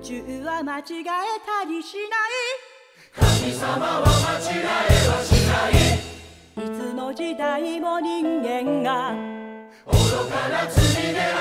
宙は間違えたりしない。神様は間違えはしない。いつの時代も人間が。愚かな罪である。